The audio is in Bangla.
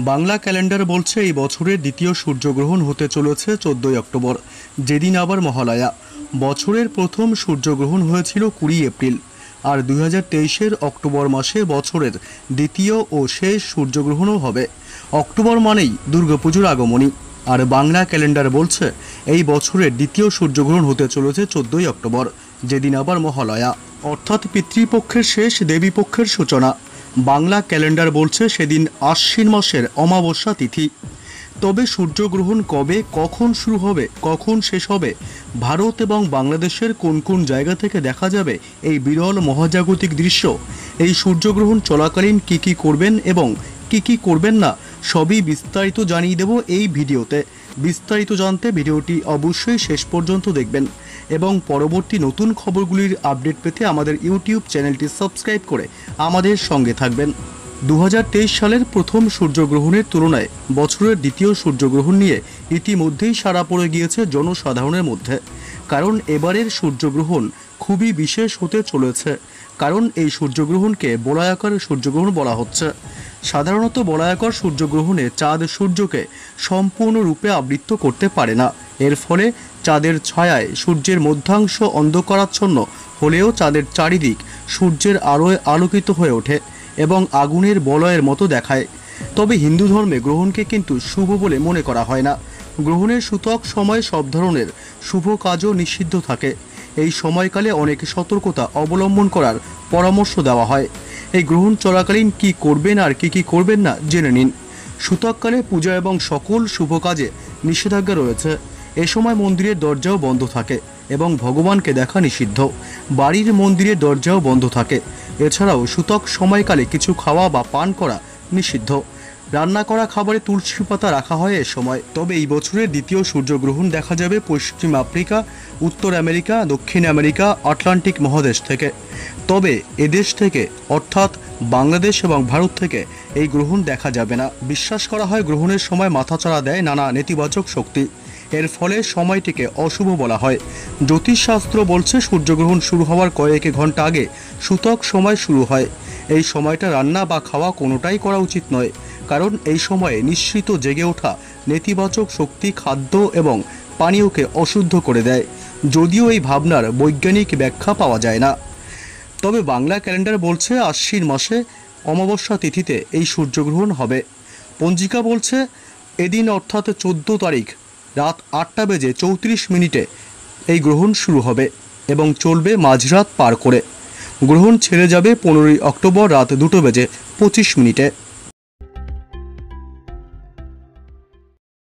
বাংলা ক্যালেন্ডার বলছে এই বছরের দ্বিতীয় সূর্যগ্রহণ হতে চলেছে চোদ্দই অক্টোবর, যেদিন আবার মহালয়া। বছরের প্রথম সূর্যগ্রহণ হয়েছিল কুড়ি এপ্রিল। আর দুই হাজার তেইশের অক্টোবর মাসে বছরের দ্বিতীয় ও শেষ সূর্যগ্রহণও হবে। অক্টোবর মানেই দুর্গাপুজোর আগমনী। আর বাংলা ক্যালেন্ডার বলছে এই বছরের দ্বিতীয় সূর্যগ্রহণ হতে চলেছে চোদ্দই অক্টোবর, যেদিন আবার মহালয়া। অর্থাৎ পিতৃপক্ষের শেষ, দেবীপক্ষের সূচনা। বাংলা ক্যালেন্ডার বলছে সেদিন আশ্বিন মাসের অমাবস্যা তিথি। তবে সূর্যগ্রহণ কবে, কখন শুরু হবে, কখন শেষ হবে, ভারত এবং বাংলাদেশের কোন কোন জায়গা থেকে দেখা যাবে এই বিরল মহাজাগতিক দৃশ্য, এই সূর্যগ্রহণ চলাকালীন কি কি করবেন এবং কি কি করবেন না, সবই বিস্তারিত জানিয়ে দেব এই ভিডিওতে। বিস্তারিত জানতে ভিডিওটি অবশ্যই শেষ পর্যন্ত দেখবেন এবং পরবর্তী নতুন খবরগুলির আপডেট পেতে আমাদের ইউটিউব চ্যানেলটি সাবস্ক্রাইব করে আমাদের সঙ্গে থাকবেন। দু হাজার তেইশ সালের প্রথম সূর্যগ্রহণের তুলনায় বছরের দ্বিতীয় সূর্যগ্রহণ নিয়ে ইতিমধ্যেই সাড়া পড়ে গিয়েছে জনসাধারণের মধ্যে। কারণ এবারের সূর্যগ্রহণ খুবই বিশেষ হতে চলেছে। কারণ এই সূর্যগ্রহণকে বলায়াকার সূর্যগ্রহণ বলা হচ্ছে। সাধারণত বলায়াকর সূর্যগ্রহণে চাঁদ সূর্যকে সম্পূর্ণরূপে আবৃত্ত করতে পারে না। এর ফলে চাঁদের ছায়ায় সূর্যের মধ্যাংশ অন্ধকারাচ্ছন্ন হলেও চাঁদের চারিদিক সূর্যের আলোয় আলোকিত হয়ে ওঠে এবং আগুনের বলয়ের মতো দেখায়। তবে হিন্দু ধর্মে গ্রহণকে কিন্তু শুভ বলে মনে করা হয় না। গ্রহণের সূতক সময় সব ধরনের শুভ কাজও নিষিদ্ধ থাকে। এই সময়কালে অনেক সতর্কতা অবলম্বন করার পরামর্শ দেওয়া হয়। এই গ্রহণ চলাকালীন কি করবেন আর কি কি করবেন না জেনে নিন। সুতাককালে পূজা এবং সকল শুভ কাজে নিষেধাজ্ঞা রয়েছে। এ সময় মন্দিরের দরজাও বন্ধ থাকে এবং ভগবানকে দেখা নিষিদ্ধ। বাড়ির মন্দিরের দরজাও বন্ধ থাকে। এছাড়াও সুতক সময়কালে কিছু খাওয়া বা পান করা নিষিদ্ধ। রান্না করা খাবারে তুলসী পাতা রাখা হয় এ সময়। তবে এই বছরের দ্বিতীয় সূর্যগ্রহণ দেখা যাবে পশ্চিম আফ্রিকা, উত্তর আমেরিকা, দক্ষিণ আমেরিকা, আটলান্টিক মহাদেশ থেকে। তবে এদেশ থেকে, অর্থাৎ বাংলাদেশ এবং ভারত থেকে এই গ্রহণ দেখা যাবে না। বিশ্বাস করা হয় গ্রহণের সময় মাথাচাড়া দেয় নানা নেতিবাচক শক্তি। এর ফলে সময়টিকে অশুভ বলা হয়। জ্যোতিষশাস্ত্র বলছে সূর্যগ্রহণ শুরু হওয়ার কয়েক ঘণ্টা আগে সূতক সময় শুরু হয়। এই সময়টা রান্না বা খাওয়া কোনোটাই করা উচিত নয়। কারণ এই সময়ে নিঃসৃত জেগে ওঠা নেতিবাচক শক্তি খাদ্য এবং পানীয়কে অশুদ্ধ করে দেয়। যদিও এই ভাবনার বৈজ্ঞানিক ব্যাখ্যা পাওয়া যায় না। তবে বাংলা ক্যালেন্ডার বলছে আশ্বিন মাসে অমাবস্যা তিথিতে এই সূর্যগ্রহণ হবে। পঞ্জিকা বলছে এদিন অর্থাৎ চোদ্দ তারিখ রাত আটটা বেজে চৌত্রিশ মিনিটে এই গ্রহণ শুরু হবে এবং চলবে মাঝরাত পার করে। গ্রহণ ছেড়ে যাবে পনেরোই অক্টোবর রাত দুটো বেজে পঁচিশ মিনিটে।